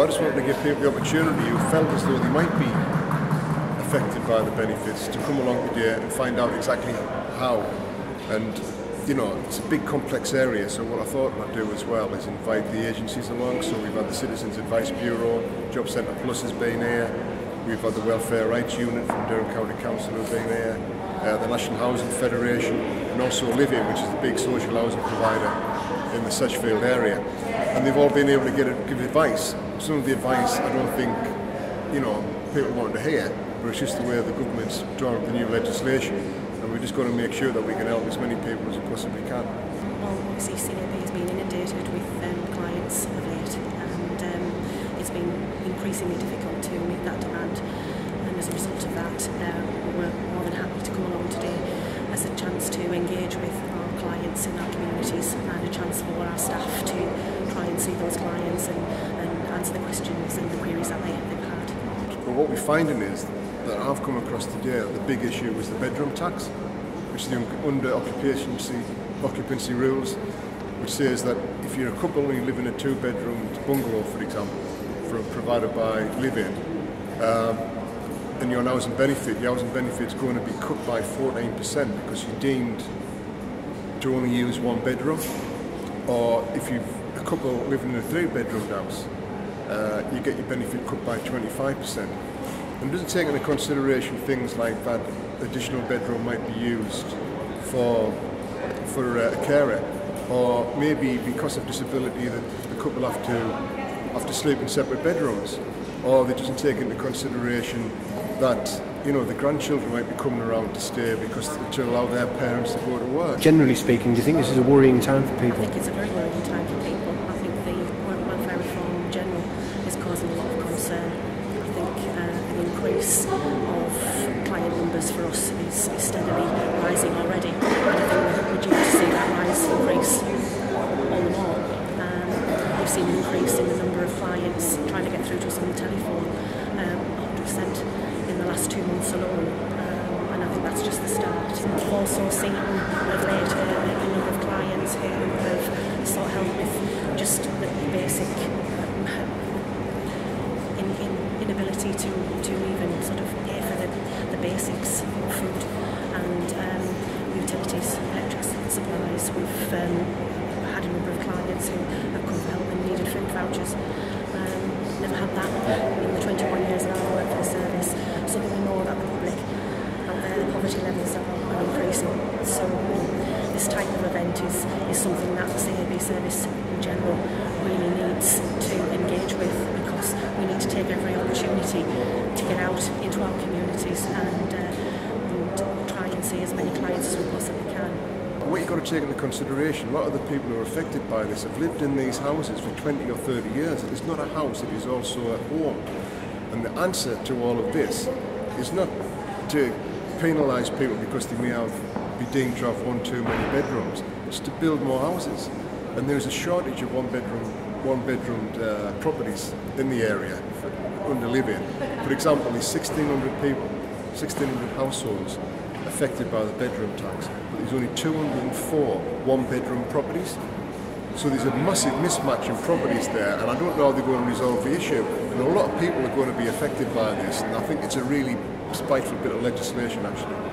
I just wanted to give people the opportunity who felt as though they might be affected by the benefits to come along today and find out exactly how. And you know, it's a big complex area, so what I thought I'd do as well is invite the agencies along. So we've had the Citizens Advice Bureau, Job Centre Plus has been here, we've had the Welfare Rights Unit from Durham County Council who've been here, uh, the National Housing Federation, and also Livin, which is the big social housing provider in the Sedgefield area. And they've all been able to get give advice. Some of the advice I don't think, you know, people want to hear, but it's just the way the government's drawn up the new legislation and we're just going to make sure that we can help as many people as we possibly can. Well, obviously CAB has been inundated with um, clients of late and um, it's been increasingly difficult to meet that demand and as a result of that uh, we're more than happy to come along today as a chance to engage with our clients in our communities and a chance for our staff to try and see those clients and, and answer the questions and the queries that they, they've had. But what we're finding is that I've come across today, the big issue was the bedroom tax, which is the under occupancy, occupancy rules, which says that if you're a couple and you live in a two bedroom bungalow, for example, for, provided by Livin, um, and your housing benefit, your housing benefit is going to be cut by 14% because you're deemed to only use one bedroom. Or if you've a couple living in a three bedroom house, uh, you get your benefit cut by 25% and doesn't take into consideration things like that additional bedroom might be used for for uh, a carer, or maybe because of disability that the couple have to have to sleep in separate bedrooms, or they doesn't take into consideration that you know the grandchildren might be coming around to stay because to allow their parents to go to work. Generally speaking, do you think this is a worrying time for people? I think it's a very worrying time for people. I think the welfare reform in general is causing a lot of concern I think uh, the increase of client numbers for us is, is steadily rising already. And I think we're due to see that rise increase all the more. Um, we've seen an increase in the number of clients trying to get through to us on the telephone, um, 100% in the Um, and I think that's just the start. We've also seen of late a, number of clients who have sought help with just the basic inability to, to even sort of pay for the, the basics of food and um, utilities, electricity supplies. We've um, had a number of clients who have come help and needed food vouchers. Um, never had that in the 21 years that I've worked for the service. So we know that the public out there, the poverty levels are, are increasing. So this is, is something that the CAB service in general really needs to engage with because we need to take every opportunity to get out into our communities and, uh, and try and see as many clients as we possibly can. What you've got to take into consideration, a lot of the people who are affected by this have lived in these houses for 20 or 30 years. It's not a house, it is also a home. And the answer to all of this is not to penalise people because they may have be deemed to have one too many bedrooms. To build more houses. And there's a shortage of one bedroom one bedroom uh, properties in the area under Livin. For example, there's 1,600 people, 1,600 households affected by the bedroom tax, but there's only 204 one bedroom properties. So there's a massive mismatch in properties there, and I don't know how they're going to resolve the issue. And a lot of people are going to be affected by this, and I think it's a really spiteful bit of legislation actually.